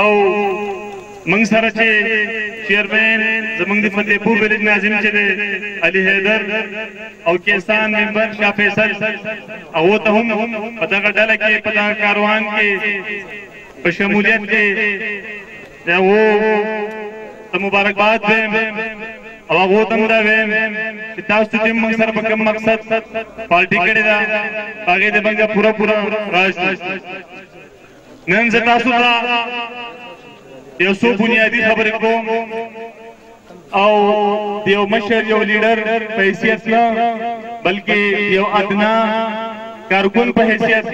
او موږ سره چې چیئرمین زموږ د فتح پور ویلج ناظم چې دی علي حیدر او کیسان ممبر شاه فیصل هغو ته هم په دغه ډله کې په دغه کاروان کې په شمولیت کې د هغو ته مبارکباد وایم او هغو ته هم دا وایم چې تاسو چې موږ سره په کوم مقصد پارټي کړې ده هغې د موږ پوره پوره راز نن زه تاسو ته یو څو بنیادي خبرې کوم او د یو مشر یو لیډر په حیثیت نه بلکې یو ادنا کارکون په حیثیت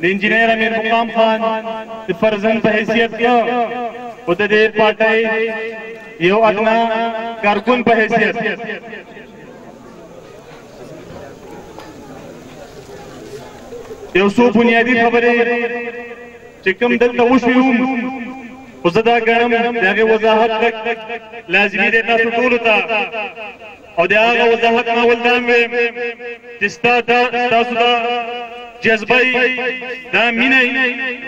د انجینر امیر مقام خان د فرزند په حیثیت نه او د دې پارټۍ یو ادنا کارکون په حیثیت یو څو بنیادي خبرې چې کوم دلته وشوې هم خو زه دا ګڼم د هغې وضاحت لږ لازمي دی تاسو ټولو ته او د هغه وضاحت ما ول دا هم ویم چې ستاسو دا جذبه دا مینه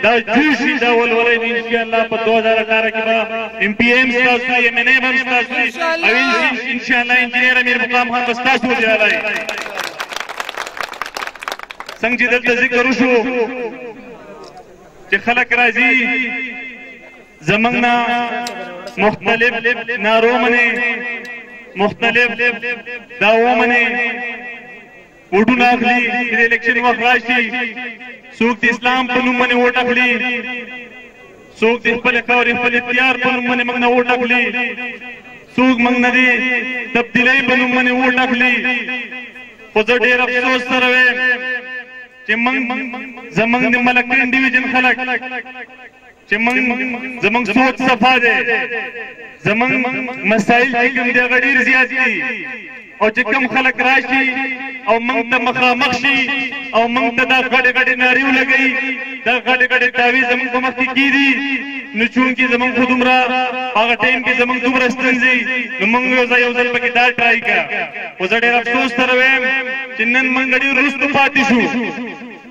دا جوش دا ولوله ان شاء الله په 2018 کې به ایم پی ایم تاسو ایم ان ایم تاسو او ان شاء الله انجنیر امیر مقام هم تاسو وجه راځي څنګه چې دلته ذکر وشو چې خلک راځي زمنګ نه مختلف نارو منه مختلف داو منه ووټونه اخلي چې د الیکشن وخت راشي څوک د اسلام په نوم باندې ووټ اخلي څوک د خپل کار خپل اختیار په نوم باندې موږ نه ووټ اخلي څوک موږ نه دي تبدیلۍ په نوم باندې ووټ اخلي خو زه ډېر افسوس سره وایم چې موږ زموږ د ملکن ډیویژن خلک چې موږ زموږ سوچ صفا دی زموږ مسایل چې کوم دی هغه ډېر زیات دي او چې کوم خلک راشي او موږ ته مخامخ شي او موږ ته دا غټې غټې نارې ولګوي دا غټې غټې دعوې زموږ په مخ کې کېږي نو چونکې زموږ خو دومره هغه ټایم کې زموږ دومره ستونزې نو موږ یو ځای یو ځل پکې دا ټرای کړه خو زه ډېر افسوس سره وایم چې نن موږ ډېر وروسته پاتې شو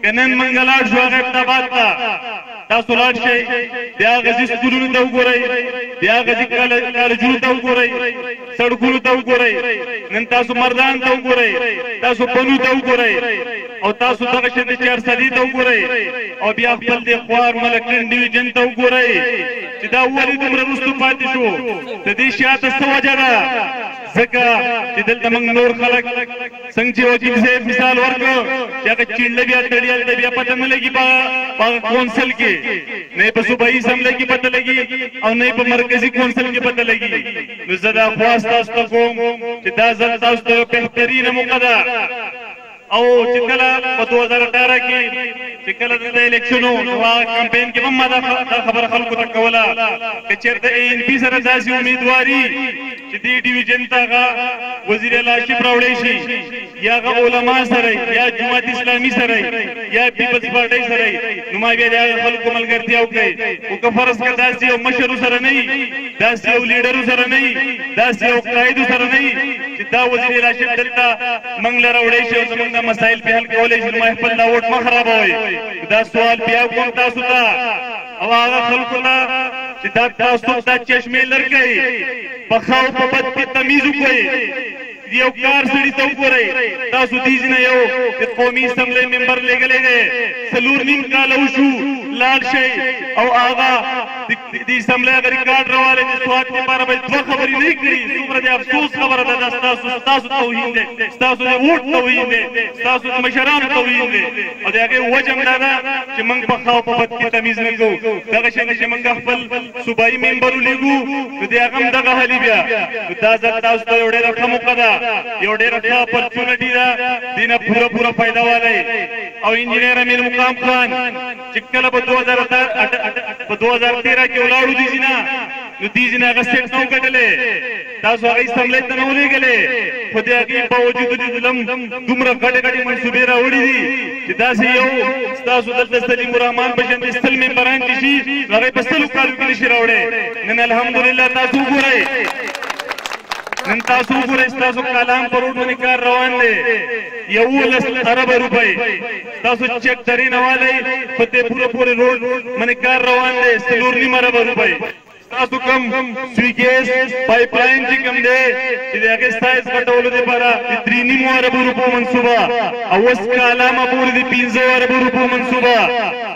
که نن موږ لاړ شو هغه ابتاباد ته تاسو لاړ شئ بیا غزي سکولونو ته وګورئ بیا غزي کالجونو ته وګورئ سړکونو ته وګورئ نن تاسو مردان ته وګورئ تاسو بنو ته وګورئ او تاسو دغه شند چار صدی ته وګورئ او بیا خپل د خوار ملکن ډیویژن ته وګورئ چې دا ولې دومره رستو پاتې شو د دې شاته څه وجه ده ځکه چې دلته موږ نور خلک څنګه چې وکیل صاحب مثال ورکړ چې هغه چیړله بیا تړي هلته بیا پته نه لګي په هغه کونسل کې نه یې په صوبایي اسمبلۍ کې پته لګي او نه یې په مرکزي کونسل کې پته لګي نو زه دا خواست تاسو ته کوم چې دا ځل تاسو ته یو بهترینه موقع ده او چې کله په 2018 کې چې کله د الیکشنو وا کمپاین کې هم دا خبره خلکو ته کوله چې چیرته ان پی سره داسې امیدواري چې دې ډویژن ته هغه وزیر لاشیب راوړی شي یا هغه علما سره یا جماعت اسلامي سره یا پیپلز پارټۍ سره نو ما بیا د هغه خلکو ملګرتیا وکړي او که فرض کړه داسې یو مشر سره نه وي داسې یو لیډر سره نه وي داسې یو قائد سره نه وي چې دا وزیر لاشیب دلته موږ له راوړی شي او زموږ دا مسایل په حل کولی شي نو ما خپل دا ووټ مه خرابوئ دا سوال بیا کوم تاسو ته او هغه خلکو ته چې دا تاسو دا چشمه لرګي په خاو په بد په تمیز کوي یو کار سړي ته وګورئ تاسو دې نه یو د قومي اسمبلی ممبر لګلې دی سلور نیم کال وشو لاړ شي او هغه د اسمبلی غری کارت راواله د سواد لپاره به دوه خبرې نه کړي څومره د افسوس خبره ده تاسو تاسو توهین ده تاسو د ووټ توهین ده تاسو د مشرانو توهین ده او د هغې وجه هم دا ده چې موږ په ښه او په بد کې تمیز نه کوو دغه شان چې موږ خپل صوبایي ممبر ولیږو نو د هغه هم دغه حالي بیا دا ځل تاسو ته یو ډېره ښه موقع ده یو ډېره ښه اپرچونټي ده دې نه پوره پوره فایده والی او انجینر امیر مقام خان چې کله په دوه زره په دوه زره تېره کې ولاړو دي ځینه نو دي ځینه هغه سیټ نه وو ګټلی تاسو هغه سملې ته نه ولېګلې خو د هغې باوجود د ظلم دومره غټې غټې منصوبې راوړي دي چې داسې یو ستاسو دلته سلیم الرحمن په شان سل ممبران چې شي هغه په سلو کالو کې نشي راوړی نن الحمدلله تاسو وګورئ نن تاسو وګورئ تاسو کلام پر روډ باندې کار روان دی یو لس ارب روپۍ تاسو چک ترې نه والی فتح پوره پورې روډ باندې کار روان دی څلور نیم ارب روپۍ ستاسو کوم سویګیس پایپ لاین چې کوم دی چې د هغې ستایس غټولو دپاره د درې نیمو اربو روپو منصوبه او اوس کالامه پورې د پنځو اربو روپو منصوبه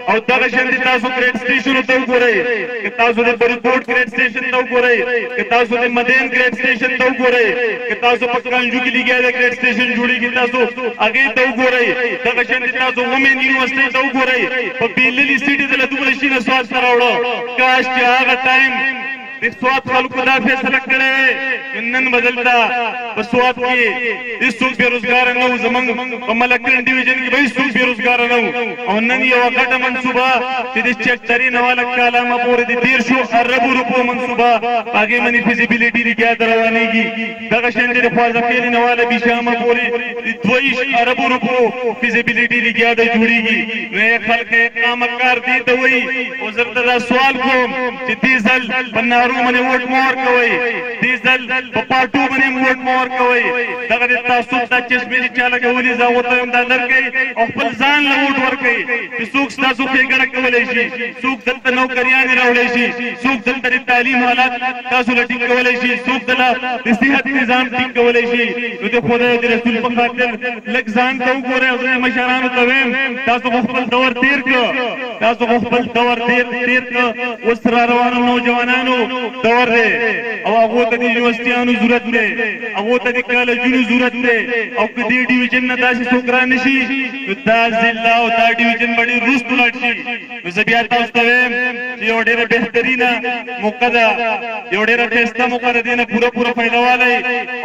او دغه شان دي تاسو کریډ سټیشن ته وګورئ که تاسو د بریکوټ کریډ سټیشن ته وګورئ که تاسو د مدین کریډ سټیشن ته وګورئ که تاسو په کانجو کې لګیا د کریډ سټیشن جوړیږي تاسو هغه ته وګورئ دغه شان دي تاسو وومن یونیورسيټي ته وګورئ په بیللی سټي د لدومره شي نه سواد سره وړو کاش چې هغه ټایم د سواد خلکو دا فیصله کړې وي نن به دلته په سواد کې هیڅوک بې روزګاره نه و زمونږ په ملکن ډیویژن کې به هیڅوک بې روزګاره نه و او نن یوه غټه منصوبه چې د چک ترین والا کالامه پورې د دېرشو اربو روپو منصوبه په هغې منې فیزیبیلیټي لګیا ته روانېږي دغه شان د خوازه خېل نه والا بشامه پورې د 22 ارب روپو فیزیبیلیټي لګیا د جوړیږي نو خلک اقامه کار دی ته وای او زر ته دا سوال کوم چې دې ځل په نارو باندې ووټ مور کوي دې ځل په پارټو باندې ووټ مور کوي دغه د تاسو د چشمې چې چاله غولي زاوت هم دا لرګي او خپل ځان له ووټ ورکي چې څوک تاسو په ګړه کولای شي څوک دلته نوکریان راولای شي څوک دلته تعلیم حالات تاسو له ټینګ کولای شي څوک د لا د صحت نظام ټینګ کولای شي نو د خدای د رسول په خاطر لږ ځان ته وګورئ او زه مشرانو ته وایم تاسو خو خپل دور تیر کړ تاسو خو خپل دور تیر تیر کړ اوس را روانو نوجوانانو دور دی او هغه ته د یونیورسيټیانو ضرورت دی هغه ته د کالجونو ضرورت دی او که دې ډیویژن نه داسې څوک را نشي نو دا ضلع او دا ډیویژن به ډېر وروسته لاړ شي نو زه بیا تاسو ته وایم چې یو ډېره بهترینه موقع ده یو ډېره ښایسته موقع ده دې نه پوره پوره فایده والی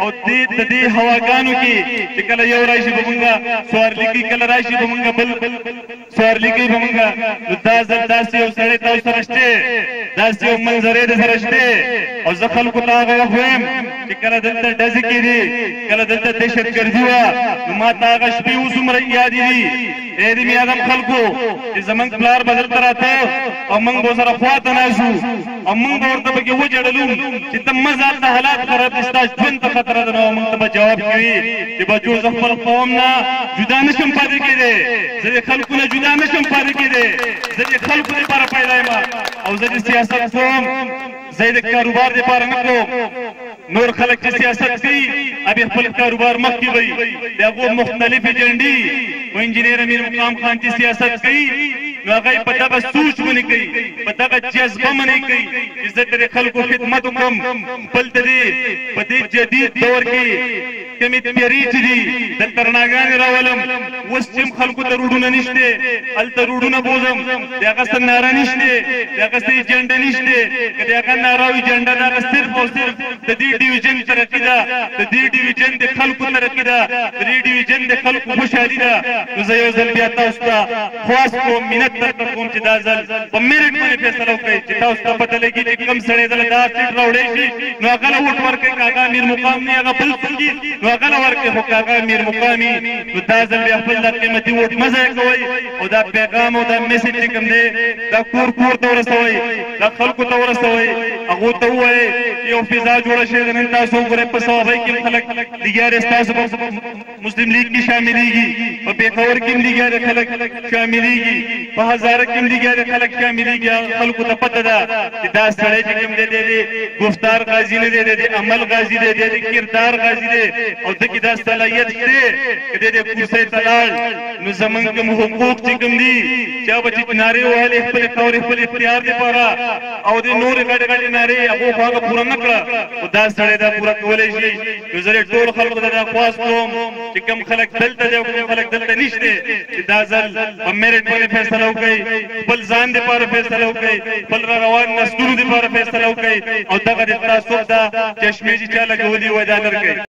او دې د دې هواګانو کې چې کله یو راشي به مونږ سوارلیکي کله راشي به مونږ بل سوارلیکي به مونږ نو دا ځل داسې یو سړی تاسو سره شته داسې یو منظرې د سره شته او زه خلکو ته هغه وخت وایم چې کله دلته ډزې کېدې کله دلته دهشتګردي وه نو ما ته هغه شپې اوس هم یادې دي اے دی میادم خلکو چې زمنګ پلار بدر تراته او موږ به سره خوا تناسو او موږ به ورته به وجړلو چې تم مزار ته حالات خراب دي ستاسو ژوند ته خطر ده نو موږ ته جواب کوي چې بچو زه خپل قوم نه جدا نشم پاتې کېده زه خلکو نه جدا نشم پاتې کېده زه خلکو لپاره پیدا یم او زه سیاست کوم زه د کاروبار لپاره نه کوم نور خلک چې سیاست کوي ابي خپل کاروبار مخکې وي د هغو مختلف ایجنډي او انجنیر امیر مقام خان چې سیاست کوي نو هغه په دغه سوچ باندې کوي په دغه جذبه باندې کوي چې زه د خلکو خدمت وکم بل دې په دې جدید دور کې کمې تیارې چې دي دلته رڼاګانې راولم اوس چې هم خلکو ته روډونه نشته هلته روډونه بوځم د هغه څه ناره نشته د هغه څه ایجنډه نشته که د هغه ناره او ایجنډه ده هغه صرف او صرف د دې ډیویژن ترقي ده د دې ډیویژن د خلکو ترقي ده د دې ډیویژن د خلکو خوشحالي ده نو زه یو ځل بیا تاسو ته خواست کوم منت درته کوم چې دا ځل په میرټ باندې فیصله وکړئ چې تاسو ته پته لګي چې کوم سړی دله دا سیټ راوړی شي نو هغه له ووټ ورکړئ که هغه امیر مقام نه هغه بل څوک نو هغه له ورکړئ خو که هغه امیر مقام نو دا ځل بیا خپل دا قیمتي ووټ مه ضایع کوئ او دا پیغام او دا میسج چې کوم دی دا کور کور ته ورسوئ دا خلکو ته ورسوئ هغو ته ووایئ یو فضا جوړه شوې ده نن تاسو وګورئ په صوابۍ کې خلک لګیا دی ستاسو مسلم لیګ کې شاملېږي په پېښور کې لګیاري خلک شاملېږي په هزاره کې لګیاري خلک شاملېږي خلکو ته پته ده چې دا سړی چې کوم دی دی گفتار غازی نه دی دی عمل غازی دی دی کردار غازی دی او د کې دا صلاحیت شته چې د کرسۍ تلال نو زمونږ کوم حقوق چې کوم دي چا به چې نارې وهلې خپل تور خپل اختیار لپاره او د نور غټ غټ نارې هغه خو پوره نه کړه او دا سړی دا پوره کولای شي نو زه ټول خلکو ته دا خواست کوم چې کم خلک دلته دی او کم خلک دلته نشته چې دا ځل په میرټ باندې فیصله وکړي خپل ځان د پاره فیصله وکړي خپل را روان نسلونو د پاره فیصله وکړي او دغه د تاسو دا چشمه چې چا لګولي وای دا لرګي